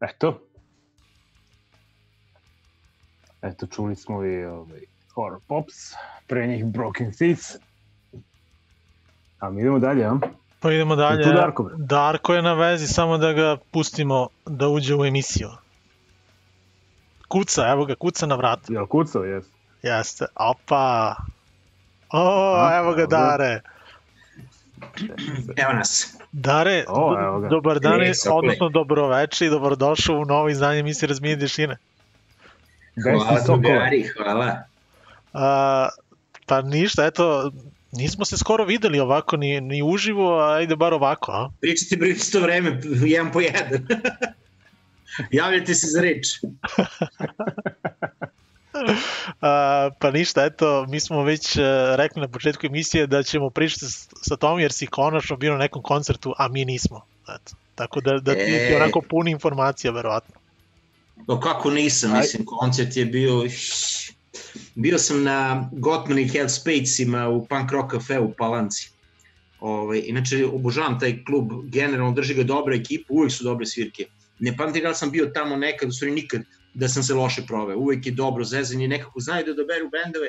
Eto. Eto, čuli smo i ovaj, Horror Pops, pre njih Broken Seeds. A mi idemo dalje, a? Pa idemo dalje. Darko, bre? Darko je na vezi, samo da ga pustimo da uđe u emisiju. Kuca, evo ga, kuca na vratu. Jel kucao, jes? Jeste. Opa! O, A, evo ga evo ga. Dare. Evo nas. Dare, O, evo ga. dobar dan, E, odnosno dobroveče i dobrodošao u novo izdanje emisije Razmijenje dešine. Hvala drugari, hvala. A, pa ništa, eto, nismo se skoro videli ovako ni, ni uživo, a ajde bar ovako, a? Pričate bre isto vreme, jedan po jedan. Javljate se za reč. A, pa ništa, eto, mi smo već e, rekli na početku emisije da ćemo pričati sa Tom jer si konačno bio na nekom koncertu, a mi nismo. Eto. Tako da, da ti E. ti onako puni informacija, verovatno. Pa kako nisam, Aj. mislim, koncert je bio... Bio sam na Gottman i Hell Spacima u Punk Rock Cafe u Palanci. Ove, inače, obožavam taj klub, generalno drži ga dobra ekipa, uvek su dobre svirke. Ne pamtim da sam bio tamo nekad, u stvari nikad, da sam se loše proveo. Uvek je dobro zezanje, nekako znaju da doberu bendove,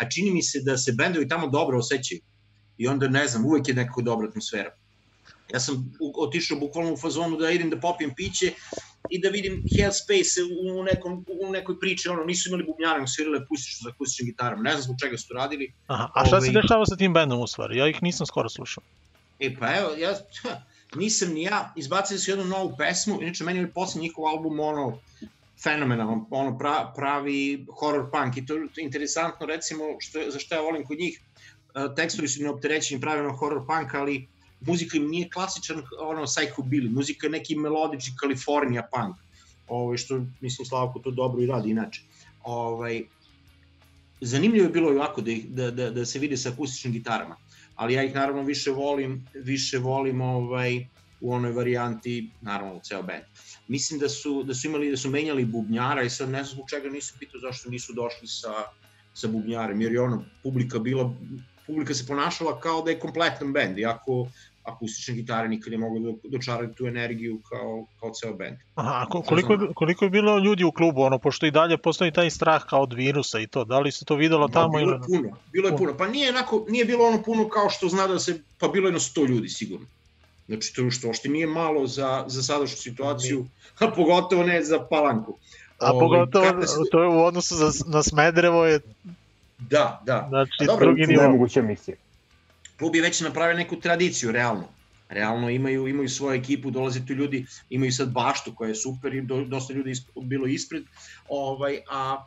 a čini mi se da se bendovi tamo dobro osjećaju. I onda, ne znam, uvek je nekako dobra atmosfera. Ja sam otišao bukvalno u fazonu da idem da popijem piće i da vidim Hell Space u, nekom, u nekoj priči, ono, nisu imali bubnjara, nego svirale akustično za akustičnim gitarama. Ne znam zbog čega su to radili. Aha, a šta se Ovaj- dešava sa tim bendom u stvari? Ja ih nisam skoro slušao. E pa evo, ja nisam ni ja, izbacili su jednu novu pesmu, inače meni je poslednji njihov album ono fenomenalan, ono pra, pravi horror punk i to je interesantno recimo što, za što ja volim kod njih, e, tekstovi su neopterećeni pravilno horror punk, ali muzika im nije klasičan ono psychobilly, muzika je neki melodični California punk, ovaj, što mislim Slavko to dobro i radi inače. Ovaj, zanimljivo je bilo i ovako da, ih, da, da, da se vide sa akustičnim gitarama ali ja ih naravno više volim, više volim ovaj u onoj varijanti, naravno u ceo band. Mislim da su, da su imali, da su menjali bubnjara i sad ne znam zbog čega nisam pitao zašto nisu došli sa, sa bubnjarem, jer je ono, publika bila, publika se ponašala kao da je kompletan band, iako akustične gitare nikad ne mogu da dočaraju tu energiju kao, kao ceo band. Aha, koliko je, koliko je bilo ljudi u klubu, ono, pošto i dalje postoji taj strah kao od virusa i to, da li se to videlo tamo Pa bilo ili... je puno, bilo je puno. Pa nije, onako, nije bilo ono puno kao što zna da se, pa bilo je jedno 100 ljudi sigurno. Znači to što ošte nije malo za, za sadašnju situaciju, a pogotovo ne za palanku. A Ovaj, pogotovo, se- to je u odnosu za, na Smederevo je, Da, da. znači, A dobro, drugi nivo. Nemoguća misija. Klub je već napravio neku tradiciju, realno. Realno imaju imaju svoju ekipu, dolaze tu ljudi, imaju sad baštu koja je super i do, dosta ljudi isp, bilo ispred. Ovaj a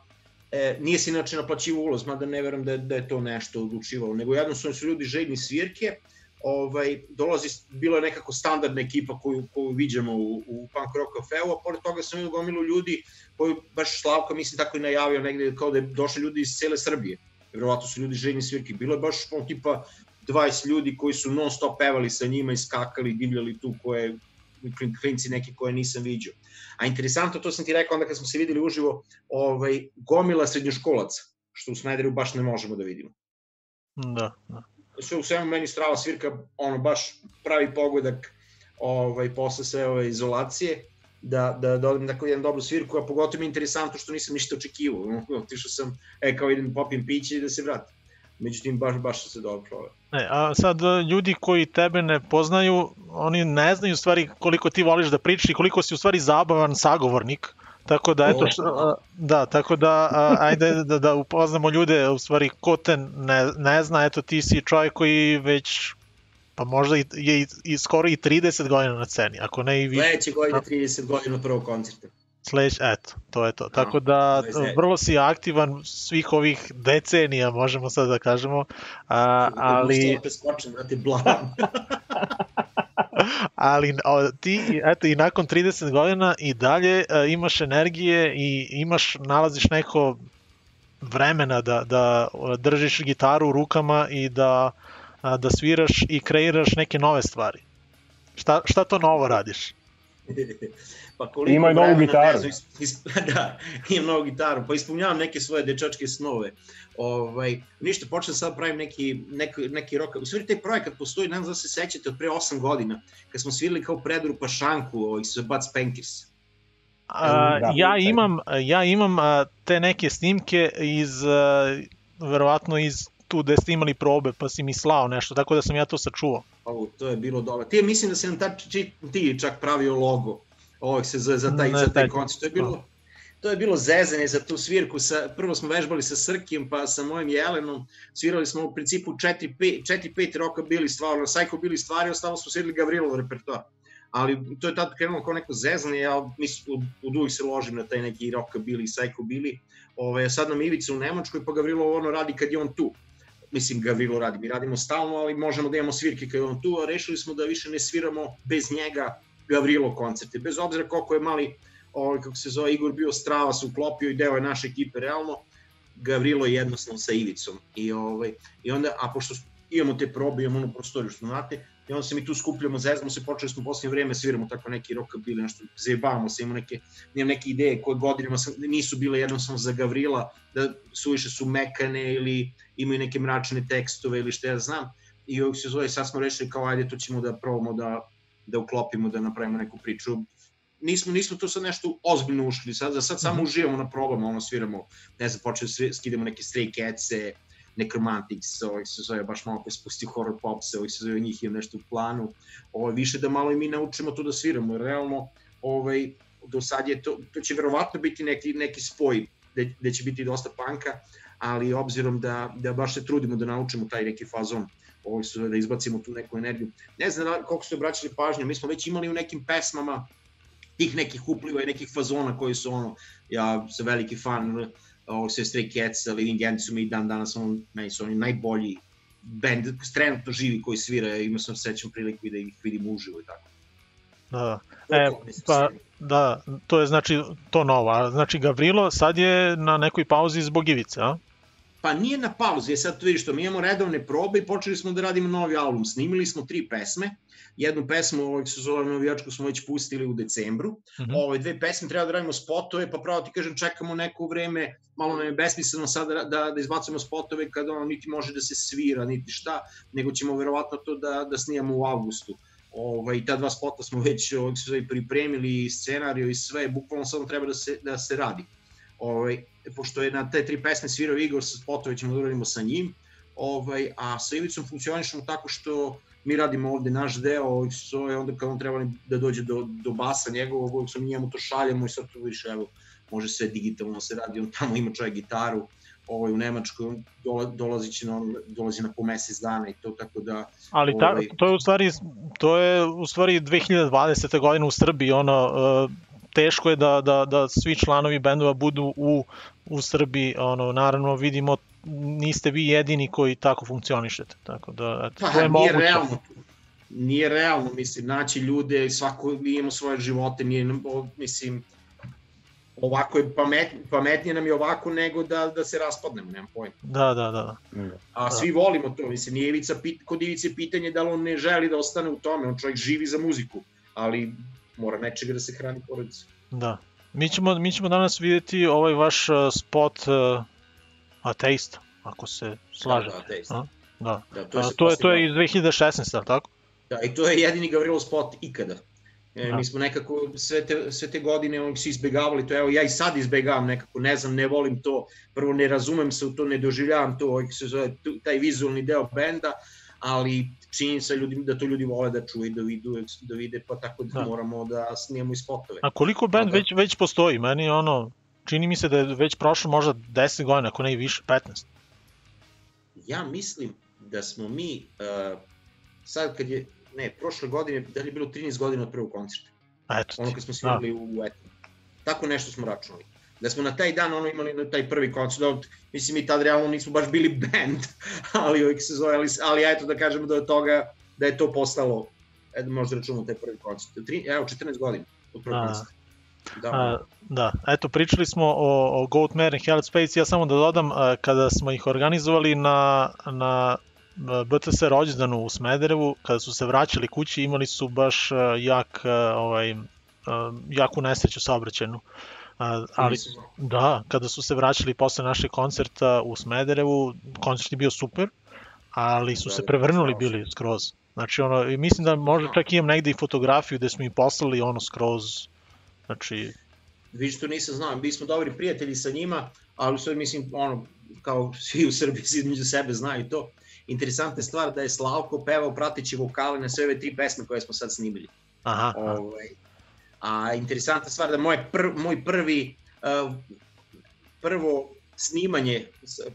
e, nije se inače naplaćivo ulaz, mada ne verujem da je, da je to nešto odlučivalo, nego jednostavno su ljudi željni svirke, ovaj, dolazi, bilo je nekako standardna ekipa koju, koju viđamo u, u Punk Rock Cafeu, a pored toga sam vidio gomilu ljudi koju baš Slavko mislim tako i najavio negde kao da je došli ljudi iz cele Srbije. Verovatno su ljudi željni svirke. Bilo je baš ono tipa 20 ljudi koji su non stop pevali sa njima i skakali, divljali tu koje klin- klinci neki koje nisam viđao. A interesantno, to sam ti rekao onda kad smo se videli uživo, ovaj, gomila srednjoškolaca, što u Smederu baš ne možemo da vidimo. Da, da. Sve u svemu meni strava svirka, ono baš pravi pogodak ovaj, posle sve ove izolacije, da, da, da odem tako jednu dobru svirku, a pogotovo mi je interesantno što nisam ništa očekivao. Otišao sam, e, kao idem popijem piće i da se vratim. Međutim, baš, baš se dobro proveo. E, a sad e, ljudi koji tebe ne poznaju, oni ne znaju u stvari koliko ti voliš da pričaš i koliko si u stvari zabavan sagovornik. Tako da, eto, što, da, tako da, ajde da, da upoznamo ljude, u stvari, ko te ne, ne zna, eto, ti si čovjek koji već, pa možda i, je i, i skoro i 30 godina na sceni, ako ne i više. Sledeće godine 30 godina od prvog koncerta. Sleć, eto, to je to. Tako da, 29. vrlo si aktivan svih ovih decenija, možemo sad da kažemo, a, ali... Opet skočem, brate, blam. ali o, ti eto i nakon 30 godina i dalje e, imaš energije i imaš nalaziš neko vremena da da držiš gitaru u rukama i da a, da sviraš i kreiraš neke nove stvari. Šta šta to novo radiš? pa koliko Ima i novu gitaru. ne znam, is, is, da, imam novu gitaru, pa ispunjavam neke svoje dečačke snove. Ovaj, ništa, počnem sad pravim neki, neki, neki rok. U stvari, taj projekat postoji, ne znam da se sećate, od pre 8 godina, kad smo svirali kao predrupa šanku ovih sa Bud Spankers. A, Da, ja imam, ja imam a, te neke snimke iz, a, verovatno iz tu gde ste imali probe, pa si mi slao nešto, tako da sam ja to sačuvao. Ovo, to je bilo dobro. Ti mislim da si nam ta, či, ti čak pravio logo ovog se zove za taj, Ne, za taj koncert. To je bilo, to je bilo zezanje za tu svirku. Sa, prvo smo vežbali sa Srkijem, pa sa mojim Jelenom. Svirali smo u principu 4-5 roka bili stvari, Psycho bili stvari, ostalo smo svirali Gavrilov repertoar. Ali to je tad krenulo kao neko zezanje, ja mislim, od, od uvijek se ložim na taj neki rock bili, Psycho bili. Ove, sad nam Ivica u Nemačkoj, pa Gavrilo ono radi kad je on tu mislim Gavrilo radi, mi radimo stalno, ali možemo da imamo svirke kad je on tu, a rešili smo da više ne sviramo bez njega Gavrilo koncerte, bez obzira koliko je mali, ovaj, kako se zove, Igor bio strava, se uklopio i deo je naše ekipe, realno, Gavrilo je jednostavno sa Ivicom. I, ovaj, i onda, a pošto imamo te probe, imamo onu prostoriju što znate, i onda se mi tu skupljamo, zezamo se, počeli smo u posljednje vreme, sviramo tako neki rockabilly, nešto, zajebavamo se, imamo neke, imam neke ideje koje godinama sam, nisu bile jednostavno za Gavrila, da su više su mekane ili imaju neke mračne tekstove ili što ja znam. I ovog se zove, sad smo rešili kao ajde to ćemo da probamo da, da uklopimo, da napravimo neku priču. Nismo, nismo to sad nešto ozbiljno ušli, sad, za sad samo uživamo na probama, ono sviramo, ne znam, počeli skidamo neke Stray Cats-e, Necromantics, ovaj se zove baš malo koji spusti horror pops, ovaj se zove njih je nešto u planu, ovaj, više da malo i mi naučimo to da sviramo, jer realno ovaj, do sad je to, to će verovatno biti neki, neki spoj gde, gde će biti dosta panka, ali obzirom da, da baš se trudimo da naučimo taj neki fazon, ovaj su, da izbacimo tu neku energiju. Ne znam da- koliko ste obraćali pažnju, mi smo već imali u nekim pesmama tih nekih upliva i nekih fazona koji su ono, ja sam veliki fan ovog sve Stray Cats, Living End su mi dan danas, on, meni su oni najbolji band, trenutno živi koji svira, imao sam sećam priliku i da ih vidim uživo i tako. Da, To je E, to, pa- da, to je znači to novo. A Znači Gavrilo sad je na nekoj pauzi zbog Ivice, a? Pa nije na pauzi, je sad vidiš to, mi imamo redovne probe i počeli smo da radimo novi album. Snimili smo tri pesme, jednu pesmu ovog se zove Navijačku smo već pustili u decembru, Mhm. ove dve pesme treba da radimo spotove, pa pravo ti kažem čekamo neko vreme, malo nam je besmisleno sad da, da, da izbacujemo spotove kada ono niti može da se svira, niti šta, nego ćemo verovatno to da, da snijamo u avgustu. Ovaj, ta dva spota smo već zove, pripremili i scenariju i sve, bukvalno samo treba da se, da se radi. Ovaj, pošto je na te tri pesme svirao Igor sa spotove ćemo da uradimo sa njim, ovaj, a sa Ivicom funkcionišemo tako što mi radimo ovde naš deo, ovaj, so je onda kad on treba da dođe do, do basa njegovog, ovog sam njemu to šaljemo i sad tu više, evo, može sve digitalno da se radi, on tamo ima čovjek gitaru, ovaj, u Nemačkoj, on dola, dolazi, će na, dolazi na po mesec dana i to, tako da, Ali ta, Ovaj- to je u stvari to je u stvari 2020. godina u Srbiji ono e, teško je da, da, da svi članovi bendova budu u, u Srbiji ono naravno vidimo niste vi jedini koji tako funkcionišete tako da eto, Pa, to je nije moguće realno. Nije realno, mislim, naći ljude, svako imamo svoje živote, nije, mislim, ovako je pamet, pametnije nam je ovako nego da, da se raspadnemo, nemam pojma. da da da Da. A svi volimo to, mislim, nije Ivica, pit, kod Ivice je pitanje da li on ne želi da ostane u tome, on čovjek živi za muziku, ali mora nečega da se hrani porodica. da mi ćemo mi ćemo danas videti ovaj vaš e, spot uh, ateista ako se slažete Da, da, jest. a? da da, to je, se to je, to je iz 2016 al tako Da, i to je jedini Gavrilo spot ikada. E, Da. Mi smo nekako sve te, sve te godine onog su izbegavali to, evo ja i sad izbegavam nekako, ne znam, ne volim to, prvo ne razumem se u to, ne doživljavam to, ovaj se zove taj vizualni deo benda, ali činjenica ljudi, da to ljudi vole da čuju i da, vidu, da vide, pa tako da, Da. moramo da snijemo i spotove. A koliko band Da, da. već, već postoji? Meni ono, čini mi se da je već prošlo možda 10 godina, ako ne i više, 15. Ja mislim da smo mi, uh, sad kad je, ne, prošle godine, da li je bilo 13 godina od prvog koncerta? Eto ono ti. kad smo svirali u Etnu. Tako nešto smo računali. Da smo na taj dan ono imali na taj prvi koncert, mislim mi tad realno nismo baš bili band, ali uvijek se zove, ali, ali eto da kažemo da je toga, da je to postalo, eto možda računamo taj prvi koncert. Tri, evo, 14 godina od prvog koncerta. Da, A, da, eto, pričali smo o, o Goat Mare i Hell Space, ja samo da dodam, a, kada smo ih organizovali na, na BTS rođendanu u Smederevu, kada su se vraćali kući, imali su baš a, jak, a, ovaj, a, jaku nesreću saobraćenu. A, ali Da, kada su se vraćali posle našeg koncerta u Smederevu, koncert je bio super, ali su Da, se da, prevrnuli strašno. bili skroz. Znači, ono, mislim da možda čak imam negde i fotografiju gde smo im poslali ono skroz, znači, vidiš to nisam znao, bili smo dobri prijatelji sa njima, ali sve mislim, ono, kao svi u Srbiji između sebe znaju to. Interesantna stvar da je Slavko pevao prateći vokale na sve ove tri pesme koje smo sad snimili. Aha, Ovaj, a interesantna stvar da moj, pr, moj prvi uh, prvo snimanje,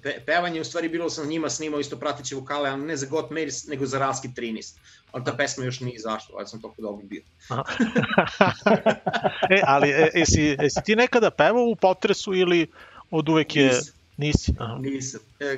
pe, pevanje u stvari bilo sam njima snimao isto prateće vokale, ali ne za God Mails, nego za Raskid 13. Ali ta pesma još nije izašla, ali sam toliko dobro bio. e, ali e, jesi, jesi ti nekada pevao u potresu ili od uvek je... Nisam. Nisi? Aha. Nisam. E,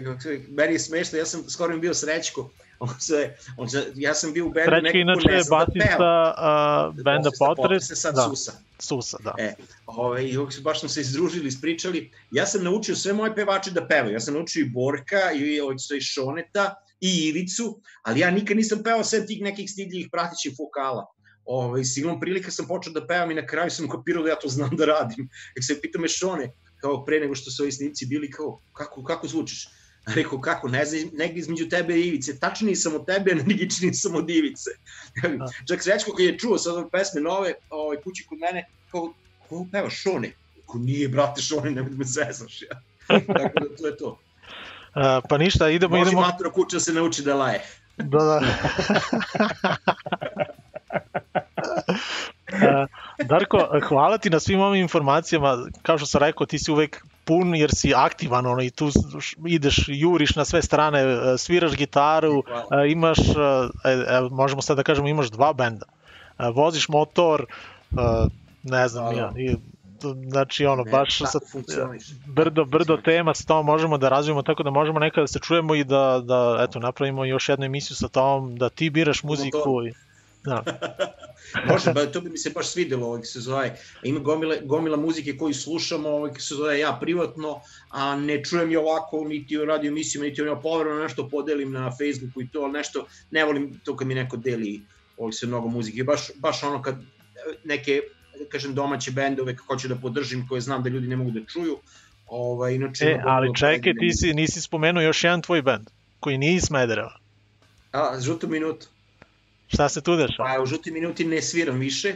meni je smešno, ja sam skoro im bio Srećko. On se, on se, ja sam bio u bendu Srećko nekako inače ne je znam da basista uh, benda Potres. sad Da, Susa. Susa, da. E, ovaj, i baš smo se izdružili, ispričali. Ja sam naučio sve moje pevače da pevaju. Ja sam naučio i Borka, i, ovog i Šoneta, i Ivicu, ali ja nikad nisam pevao sem tih nekih stidljivih pratićih vokala. Ovaj, silom prilika sam počeo da pevam i na kraju sam kapirao da ja to znam da radim. Kad se pita me Šone, kao pre nego što su ovi snimci bili, kao, kako, kako zvučiš? A rekao, kako, ne znam, negdje između tebe i Ivice, tačniji sam od tebe, a negičniji sam od Ivice. Čak Srećko koji je čuo sad ove pesme nove, ovaj, kući kod mene, kao, ko peva Šone? Ko nije, brate, Šone, nemoj da me zezaš, ja. Tako da to je to. Uh, pa ništa, idemo, Može idemo. matro kuća se nauči da laje. Da, da. Darko, hvala ti na svim ovim informacijama. Kao što sam rekao, ti si uvek pun jer si aktivan ono, i tu ideš, juriš na sve strane, e, sviraš gitaru, Hvala. e, imaš, e, možemo sad da kažemo, imaš dva benda. Voziš motor, ne znam, Da, ja, da. znači ono, Ne, baš sa, brdo, brdo tema sa tom možemo da razvijemo tako da možemo nekada da se čujemo i da, da eto, napravimo još jednu emisiju sa tom, da ti biraš muziku. I, da. Može, ba, to bi mi se baš svidelo, ovaj, se zove, ima gomila, gomila muzike koju slušamo, ovaj, se zove ja privatno, a ne čujem je ovako, niti u radio emisijama, niti ja povrano nešto podelim na Facebooku i to, ali nešto, ne volim to kad mi neko deli ovaj, se mnogo muzike, baš, baš ono kad e, neke, da kažem, domaće bendove kako hoću da podržim, koje znam da ljudi ne mogu da čuju, ovaj, inače... E, ali čekaj, ti si, nisi spomenuo još jedan tvoj band, koji nije iz Smedereva. A, žutu minutu. Šta se tu dešava? Pa u žuti minuti ne sviram više.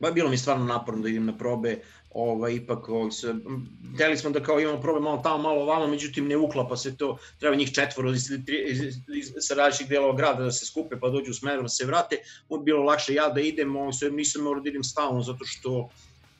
Ba bilo mi stvarno naporno da idem na probe. Ovaj ipak ovaj se hteli smo da kao imamo probe malo tamo malo ovamo, međutim ne uklapa se to. Treba njih četvoro iz, iz, iz, sa različitih delova grada da se skupe pa dođu u Smederevo da se vrate. Bilo lakše ja da idem, ovaj sve nisam morao da idem stalno zato što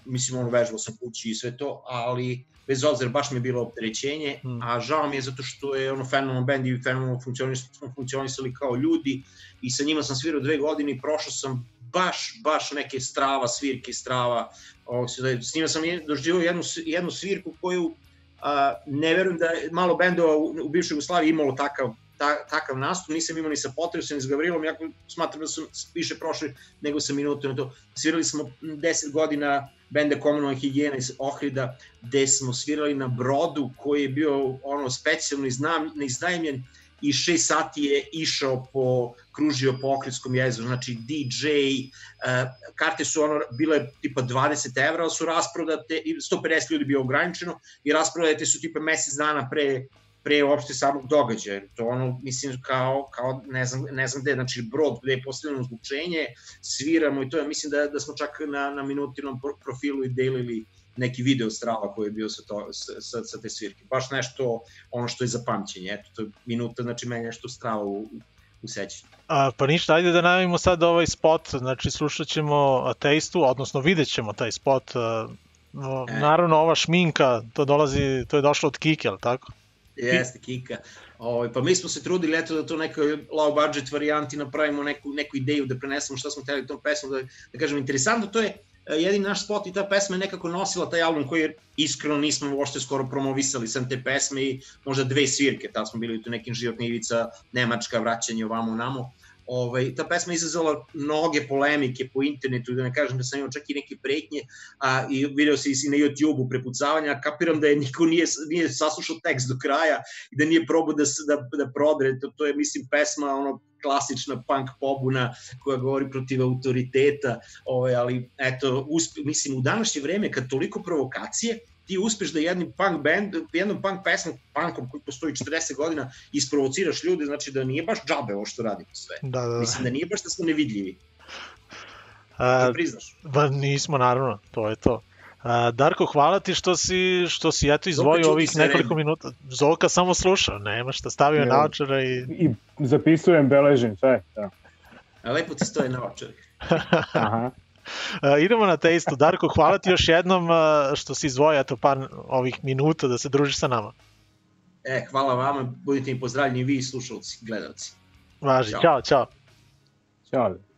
mislim ono vežbao sam kući i sve to, ali bez obzira baš mi je bilo opterećenje, Hmm. a žao mi je zato što je ono fenomenal band i fenomenalno funkcionisali, smo funkcionisali kao ljudi i sa njima sam svirao dve godine i prošao sam baš, baš neke strava, svirke strava. O, s njima sam doživio jednu, jednu svirku koju a, ne verujem da je malo bendova u, u bivšoj Jugoslaviji imalo takav, ta, takav nastup, nisam imao ni sa Potresom, ni sa Gavrilom, jako smatram da sam više prošli nego sa minutu na to. Svirali smo 10 godina benda Komunalna higijena iz Ohrida, gde smo svirali na brodu koji je bio ono specijalno iznam, iznajmljen i 6 sati je išao po, kružio po Ohridskom jezeru, znači DJ, uh, karte su ono bile tipa 20 evra, su rasprodate, i 150 ljudi bio ograničeno i rasprodate su tipa mesec dana pre pre uopšte samog događaja. To ono, mislim, kao, kao ne, znam, ne znam gde, znači brod gde je postavljeno zvučenje, sviramo i to je, mislim da, da smo čak na, na minutinom pro- profilu i delili neki video strava koji je bio sa, to, sa, sa, sa te svirke. Baš nešto, ono što je za pamćenje. Eto, to je minuta, znači meni nešto strava u, u sećanju. A, pa ništa, ajde da najavimo sad ovaj spot, znači slušat ćemo Ateistu, odnosno vidjet ćemo taj spot. a, no, E. Naravno, ova šminka, to dolazi, to je došlo od Kike, ali tako? Jeste, Kika. Ovaj, pa mi smo se trudili eto da to nekoj low budget varijanti napravimo neku, neku ideju da prenesemo šta smo hteli tom pesmom, da, da kažem interesantno, to je e, jedini naš spot i ta pesma je nekako nosila taj album koji iskreno nismo uopšte skoro promovisali sam te pesme i možda dve svirke, tad smo bili tu nekim životni ivica, Nemačka, vraćanje ovamo namo. Ovaj, ta pesma izazvala mnoge polemike po internetu, da ne kažem da sam imao čak i neke pretnje, a, i video se i na YouTube-u prepucavanja, kapiram da je niko nije, nije saslušao tekst do kraja i da nije probao da, da, da prodre, to, to je mislim pesma ono klasična punk pobuna koja govori protiv autoriteta, ovaj, ali eto, uspe, mislim u današnje vreme kad toliko provokacije, ti uspeš da jednim punk band, jednom punk pesmom, punkom koji postoji 40 godina, isprovociraš ljude, znači da nije baš džabe ovo što radimo sve. Da, da, da. Mislim da nije baš da smo nevidljivi, A, to priznaš. ba, nismo, naravno, to je to. A, Darko, hvala ti što si, što si eto izdvojio čuti ovih nekoliko vreme. minuta. Zoka samo slušao, nema šta, stavio je Evo. naočara i... I zapisujem, beležim sve. Da. A lepo ti stoje na očari. Aha. A, idemo na te isto. Darko, hvala ti još jednom a, što si izdvojio eto par ovih minuta da se družiš sa nama. E, hvala vama, budite mi pozdravljeni vi slušalci, gledalci. Važi, ćao, ćao. Ćao.